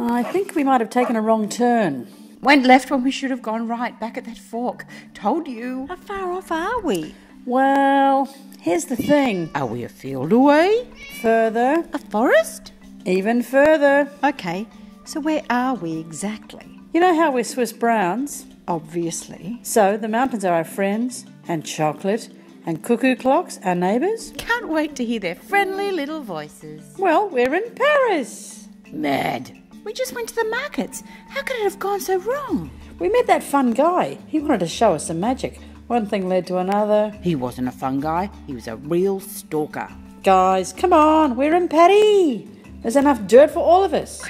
I think we might have taken a wrong turn. Went left when we should have gone right, back at that fork. Told you. How far off are we? Well, here's the thing Are we a field away? further, A forest? even further. Okay, so where are we exactly? You know how we're Swiss Browns? Obviously. So the mountains are our friends, and chocolate, and cuckoo clocks, our neighbours. Can't wait to hear their friendly little voices. Well, we're in Paris. Mad. We just went to the markets. How could it have gone so wrong? We met that fun guy. He wanted to show us some magic. One thing led to another. He wasn't a fun guy, he was a real stalker. Guys, come on, we're in Paris. There's enough dirt for all of us.